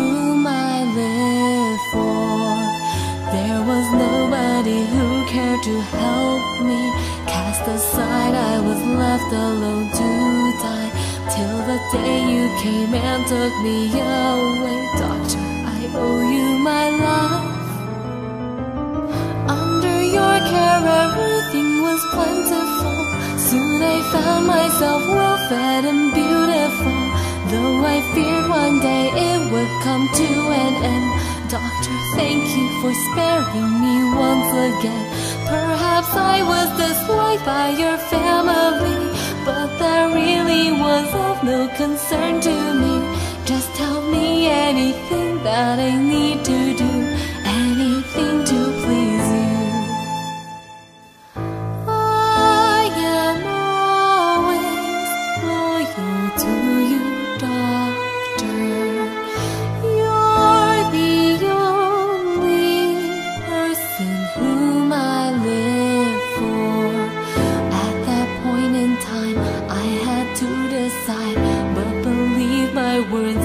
whom I live for. There was nobody who cared to help me. Cast aside, I was left alone to die. Till the day you came and took me away. Doctor, I owe you my life. Under your care, everything was plentiful. Soon I found myself well fed and beautiful. Though I feared what come to an end. Doctor, thank you for sparing me once again. Perhaps I was disliked by your family, but that really was of no concern to me. Just tell me anything that I need to do. were in